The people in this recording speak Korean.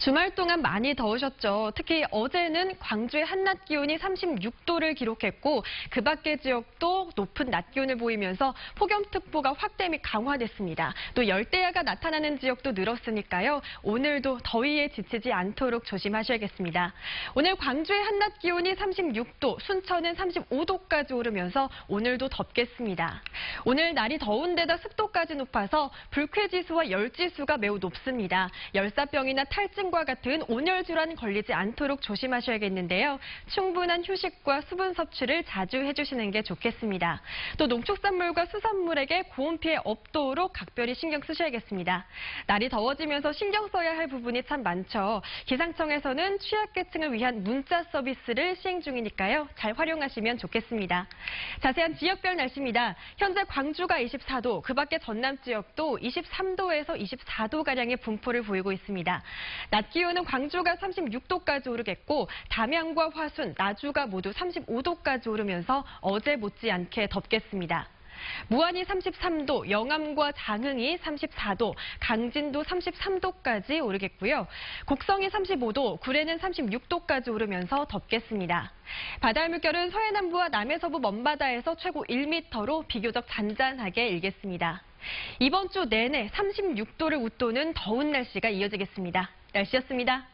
주말 동안 많이 더우셨죠. 특히 어제는 광주의 한낮 기온이 36도를 기록했고 그 밖의 지역도 높은 낮 기온을 보이면서 폭염특보가 확대 및 강화됐습니다. 또 열대야가 나타나는 지역도 늘었으니까요. 오늘도 더위에 지치지 않도록 조심하셔야겠습니다. 오늘 광주의 한낮 기온이 36도, 순천은 35도까지 오르면서 오늘도 덥겠습니다. 오늘 날이 더운 데다 습도까지 높아서 불쾌지수와 열지수가 매우 높습니다. 열사병이나 탈진 과 같은 온열 질환 걸리지 않도록 조심하셔야겠는데요. 충분한 휴식과 수분 섭취를 자주 해주시는 게 좋겠습니다. 또 농축산물과 수산물에게 고온 피해 없도록 각별히 신경 쓰셔야겠습니다. 날이 더워지면서 신경 써야 할 부분이 참 많죠. 기상청에서는 취약계층을 위한 문자 서비스를 시행 중이니까요. 잘 활용하시면 좋겠습니다. 자세한 지역별 날씨입니다. 현재 광주가 24도, 그 밖에 전남 지역도 23도에서 24도가량의 분포를 보이고 있습니다. 낮 기온은 광주가 36도까지 오르겠고 담양과 화순, 나주가 모두 35도까지 오르면서 어제 못지않게 덥겠습니다. 무안이 33도, 영암과 장흥이 34도, 강진도 33도까지 오르겠고요. 곡성이 35도, 구례는 36도까지 오르면서 덥겠습니다. 바다의 물결은 서해남부와 남해서부 먼바다에서 최고 1m로 비교적 잔잔하게 일겠습니다. 이번 주 내내 36도를 웃도는 더운 날씨가 이어지겠습니다. 날씨였습니다.